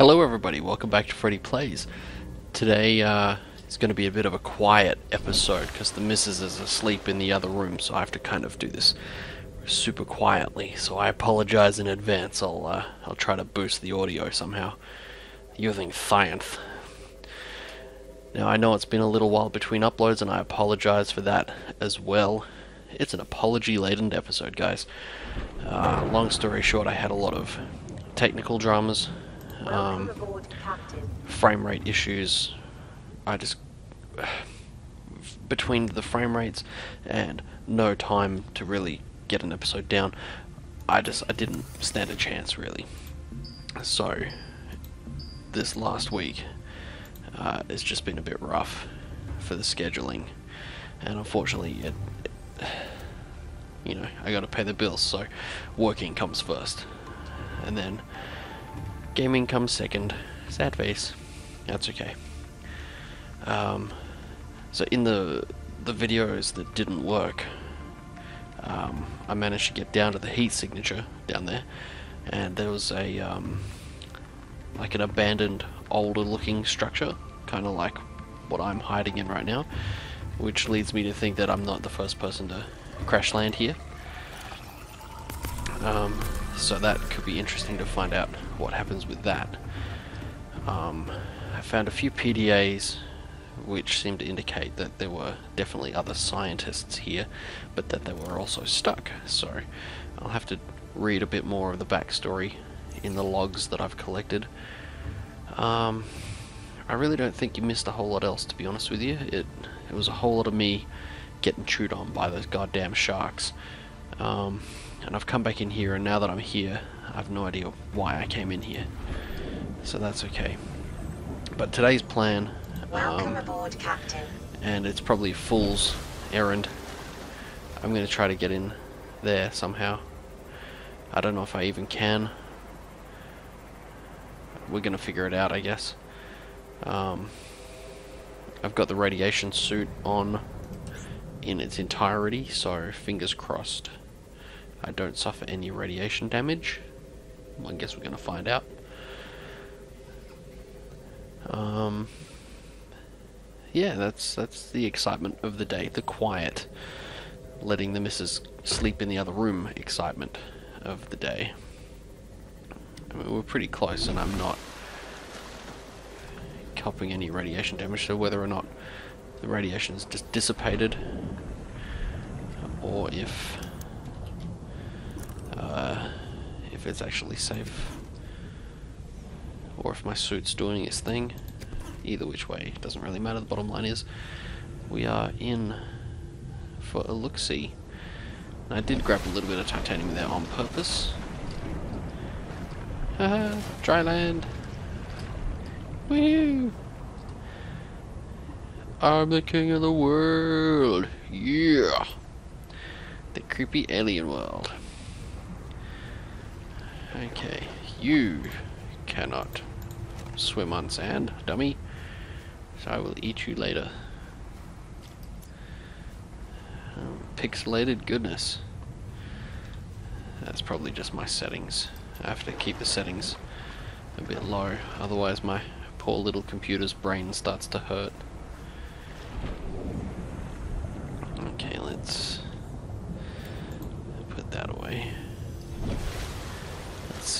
Hello, everybody. Welcome back to Freddy Plays. Today uh, is going to be a bit of a quiet episode because the missus is asleep in the other room, so I have to kind of do this super quietly. So I apologize in advance. I'll uh, I'll try to boost the audio somehow using science. Now I know it's been a little while between uploads, and I apologize for that as well. It's an apology-laden episode, guys. Uh, long story short, I had a lot of technical dramas um, frame rate issues. I just between the frame rates and no time to really get an episode down, I just I didn't stand a chance really. So this last week, uh, it's just been a bit rough for the scheduling, and unfortunately, it, it you know I got to pay the bills, so working comes first, and then gaming comes second. Sad face. That's okay. Um, so in the the videos that didn't work, um, I managed to get down to the heat signature down there, and there was a um, like an abandoned, older looking structure, kind of like what I'm hiding in right now, which leads me to think that I'm not the first person to crash land here. Um, so that could be interesting to find out what happens with that. Um, I found a few PDAs which seemed to indicate that there were definitely other scientists here, but that they were also stuck. So I'll have to read a bit more of the backstory in the logs that I've collected. Um, I really don't think you missed a whole lot else, to be honest with you. It it was a whole lot of me getting chewed on by those goddamn sharks. Um, and I've come back in here, and now that I'm here, I have no idea why I came in here. So that's okay. But today's plan, um, aboard, Captain. and it's probably a fool's errand. I'm going to try to get in there somehow. I don't know if I even can. We're going to figure it out, I guess. Um, I've got the radiation suit on in its entirety, so fingers crossed I don't suffer any radiation damage. I guess we're going to find out. Um, yeah, that's that's the excitement of the day, the quiet, letting the missus sleep in the other room excitement of the day. I mean, we're pretty close, and I'm not copping any radiation damage, so whether or not the radiation is just dissipated, or if uh, if it's actually safe, or if my suit's doing its thing. Either which way, doesn't really matter. The bottom line is, we are in for a look-see. I did grab a little bit of titanium there on purpose. Haha, dry land. Woo! I'm the king of the world. Yeah. The creepy alien world. Okay, you cannot swim on sand, dummy. So I will eat you later. Oh, pixelated goodness. That's probably just my settings. I have to keep the settings a bit low, otherwise my poor little computer's brain starts to hurt. Okay, let's put that away.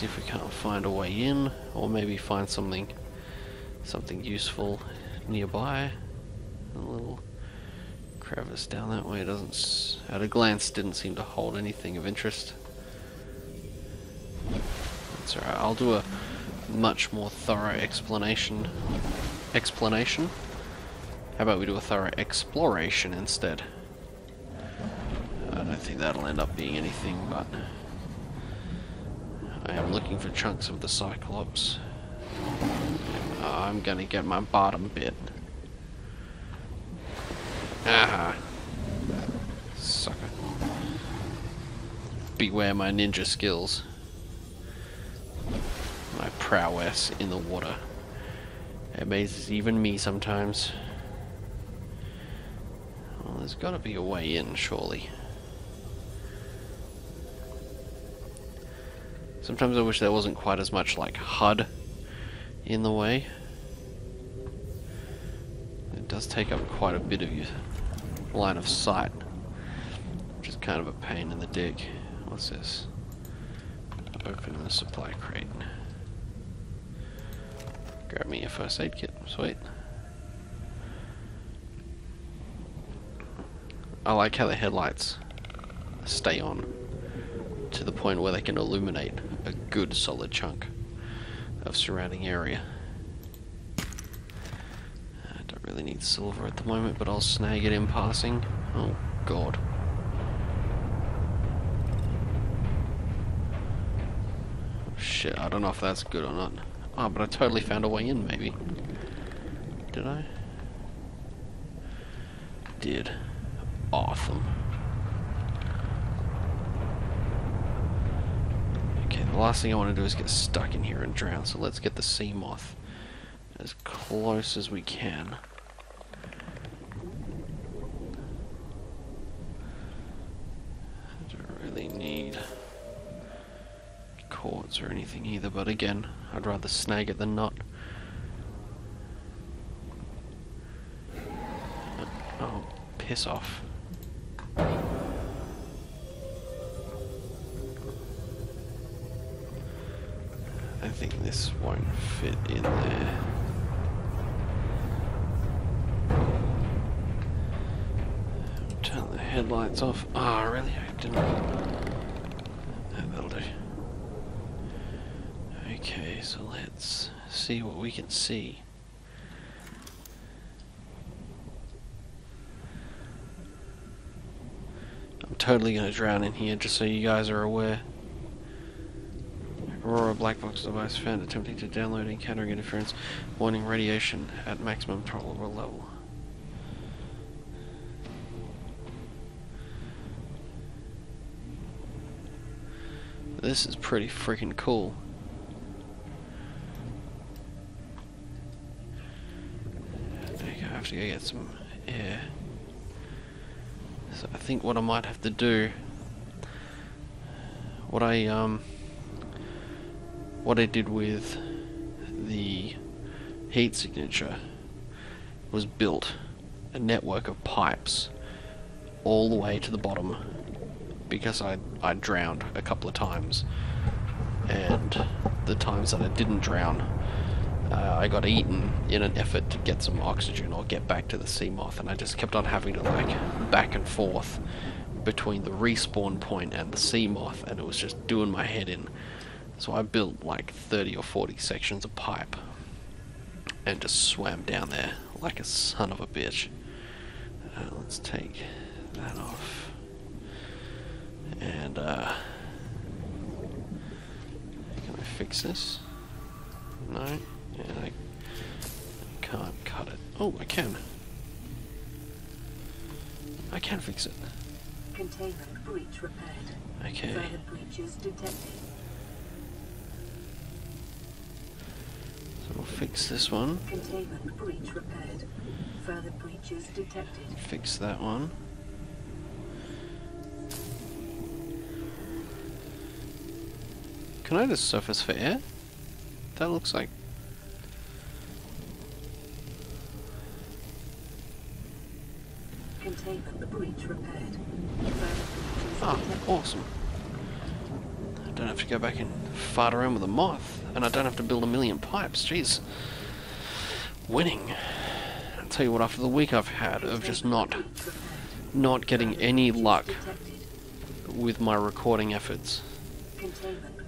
See if we can't find a way in, or maybe find something something useful nearby. A little crevice down that way doesn't, at a glance, didn't seem to hold anything of interest. That's alright, I'll do a much more thorough explanation. Explanation? How about we do a thorough exploration instead? I don't think that'll end up being anything, but I am looking for chunks of the Cyclops. I'm gonna get my bottom bit. Aha. Sucker. Beware my ninja skills. My prowess in the water. It Amazes even me sometimes. Well, there's gotta be a way in, surely. Sometimes I wish there wasn't quite as much like HUD in the way. It does take up quite a bit of your line of sight, which is kind of a pain in the dick. What's this? Open the supply crate. Grab me a first aid kit. Sweet. I like how the headlights stay on to the point where they can illuminate a good solid chunk of surrounding area. I don't really need silver at the moment, but I'll snag it in passing. Oh god. Shit, I don't know if that's good or not. Oh, but I totally found a way in, maybe. Did I? Did. Awesome. Okay, the last thing I want to do is get stuck in here and drown, so let's get the Seamoth as close as we can. I don't really need cords or anything either, but again, I'd rather snag it than not. Oh, piss off. Fit in there. Turn the headlights off. Ah, oh, really? I didn't. that'll do. Okay, so let's see what we can see. I'm totally gonna drown in here, just so you guys are aware. Aurora black box device found attempting to download encountering interference. Warning radiation at maximum tolerable level. This is pretty freaking cool. I have to go get some air. So I think what I might have to do, what I um what I did with the heat signature was built a network of pipes all the way to the bottom because I, I drowned a couple of times. And the times that I didn't drown uh, I got eaten in an effort to get some oxygen or get back to the Seamoth. And I just kept on having to like back and forth between the respawn point and the Seamoth. And it was just doing my head in so I built like 30 or 40 sections of pipe and just swam down there like a son of a bitch. Uh, let's take that off. And, uh, can I fix this? No? Yeah, I can't cut it. Oh, I can. I can fix it. Containment breach repaired. Okay. Further breaches detected. Fix this one. Containment breach repaired. Further breaches detected. Fix that one. Can I just surface for air? That looks like... Containment breach repaired. Ah, awesome. Don't have to go back and fart around with a moth, and I don't have to build a million pipes, jeez. Winning. I'll tell you what, after the week I've had of just not, not getting any luck with my recording efforts,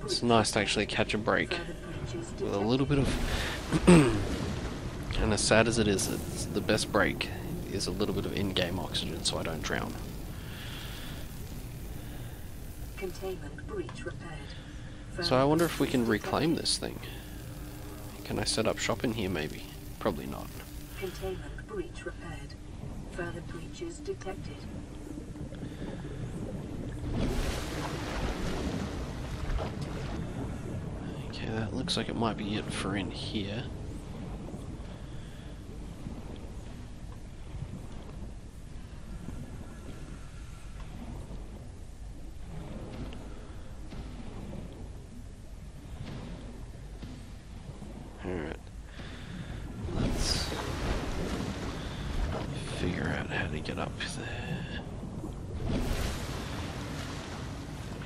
it's nice to actually catch a break. With a little bit of and as sad as it is it's the best break is a little bit of in-game oxygen so I don't drown Containment breach repaired. so I wonder if we can reclaim this thing can I set up shop in here maybe probably not Containment breach repaired. Further breaches detected. okay that looks like it might be it for in here Alright. Let's figure out how to get up there.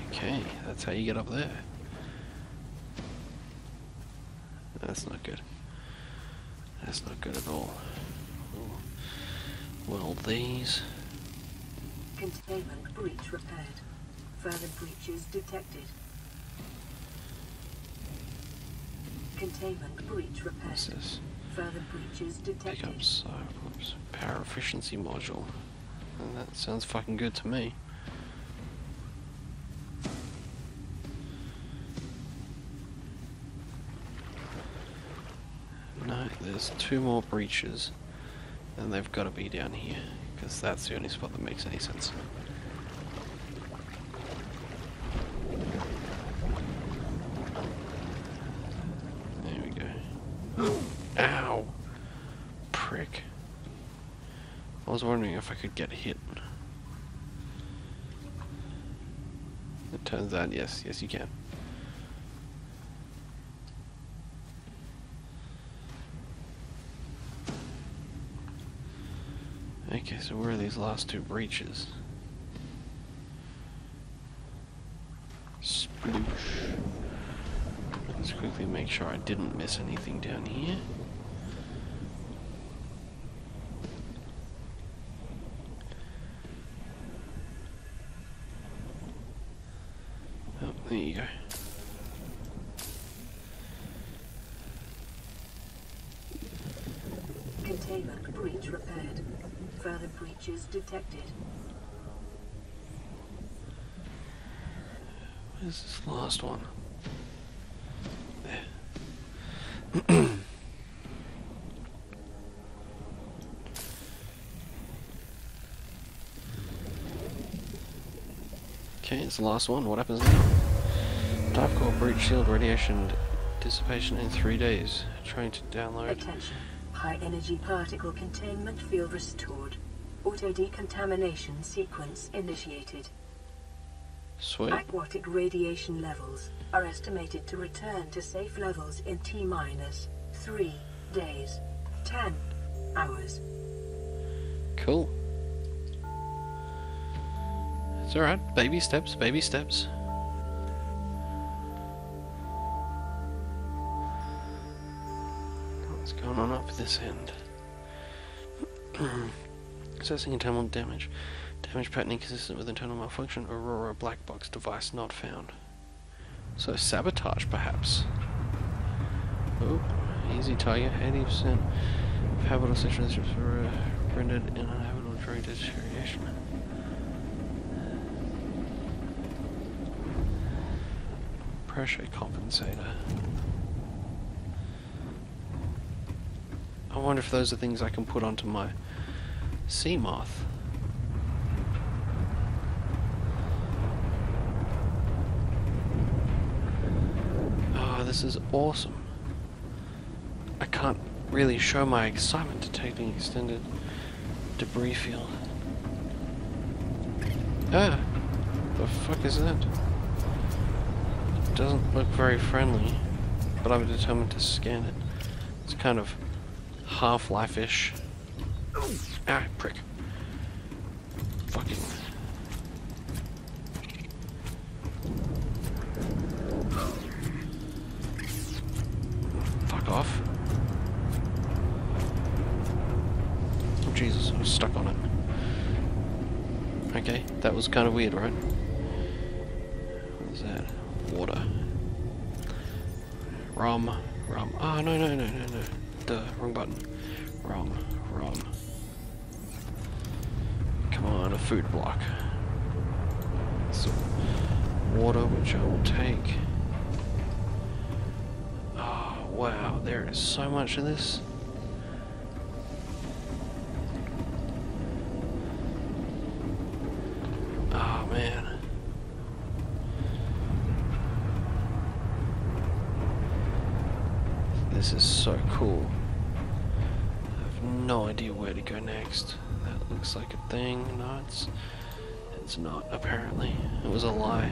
Okay, that's how you get up there. That's not good. That's not good at all. Well, these. Containment breach repaired. Further breaches detected. Containment breach repaired. What's this? Further breaches Pick detected. up so power efficiency module. And that sounds fucking good to me. No, there's two more breaches, and they've got to be down here, because that's the only spot that makes any sense. There we go. Ow! Prick. I was wondering if I could get hit. It turns out, yes, yes you can. Okay, so where are these last two breaches? Sploosh. Let's quickly make sure I didn't miss anything down here. Oh, there you go. Containment breach repaired. Further breaches detected. Where's this last one? There. okay, it's the last one. What happens now? Drive core breach shield radiation dissipation in three days. Trying to download. Attention. High energy particle containment field restored. Auto decontamination sequence initiated. Sweet. Aquatic radiation levels are estimated to return to safe levels in T minus three days, ten hours. Cool. It's alright. Baby steps, baby steps. What's going on up this end? Assessing internal damage. Damage pattern inconsistent with internal malfunction. Aurora black box device not found. So sabotage, perhaps. Oh, easy target. 80% of habitable sections were uh, rendered uninhabitable during deterioration. Pressure compensator. I wonder if those are things I can put onto my Seamoth. Oh, this is awesome. I can't really show my excitement to detecting extended debris field. Ah! The fuck is that? It doesn't look very friendly, but I'm determined to scan it. It's kind of Half-Life-ish. Ah, prick. Fucking... Fuck off. Oh Jesus, I was stuck on it. Okay, that was kind of weird, right? What is that? Water. Rum. Rum. Oh, no, no, no, no, Duh, wrong button. Wrong, wrong. Come on, a food block. Some water, which I will take. Oh, wow, there is so much of this. This is so cool. I have no idea where to go next. That looks like a thing. No, it's, it's not, apparently. It was a lie.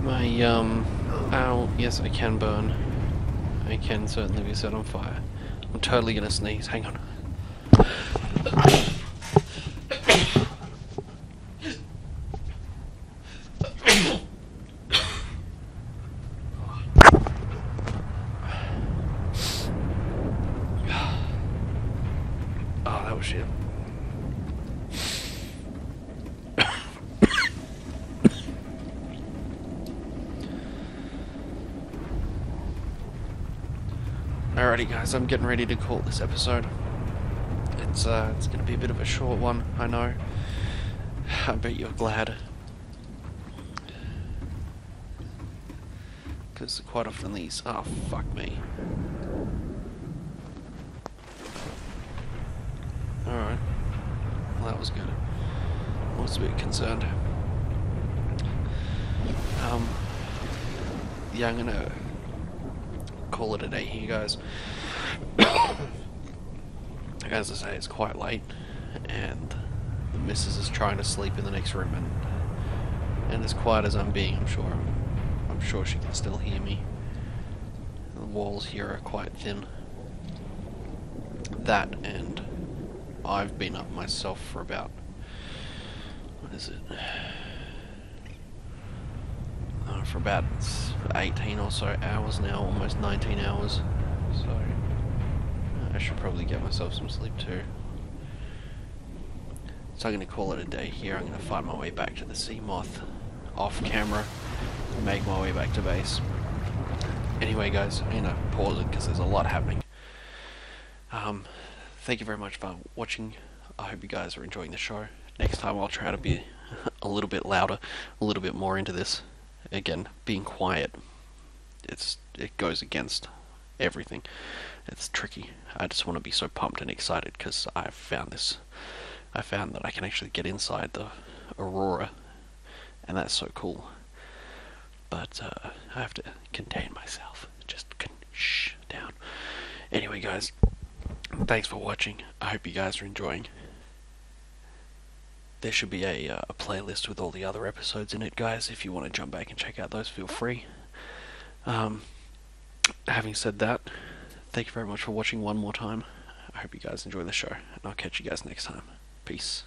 My, um... Ow, yes, I can burn. I can certainly be set on fire. I'm totally gonna sneeze, hang on. Alrighty, guys, I'm getting ready to call this episode. It's uh, it's gonna be a bit of a short one, I know. I bet you're glad. Because quite often these, oh fuck me. Alright. Well, that was good. I was a bit concerned. Um, yeah, I'm gonna call it a day here, guys. As I say, it's quite late, and the missus is trying to sleep in the next room, and and as quiet as I'm being, I'm sure I'm sure she can still hear me. The walls here are quite thin. That and I've been up myself for about what is it? Uh, for about 18 or so hours now, almost 19 hours. So I should probably get myself some sleep too. So I'm going to call it a day here. I'm going to find my way back to the Seamoth off camera and make my way back to base. Anyway, guys, I'm going to pause it because there's a lot happening. Um, thank you very much for watching. I hope you guys are enjoying the show. Next time I'll try to be a little bit louder, a little bit more into this. Again, being quiet, it's it goes against everything. It's tricky. I just want to be so pumped and excited because I've found this. I found that I can actually get inside the aurora, and that's so cool. But uh, I have to contain myself. Just con- shh down. Anyway, guys, thanks for watching. I hope you guys are enjoying. There should be a, uh, a playlist with all the other episodes in it, guys. If you want to jump back and check out those, feel free. Um, having said that, thank you very much for watching one more time. I hope you guys enjoy the show, and I'll catch you guys next time. Peace.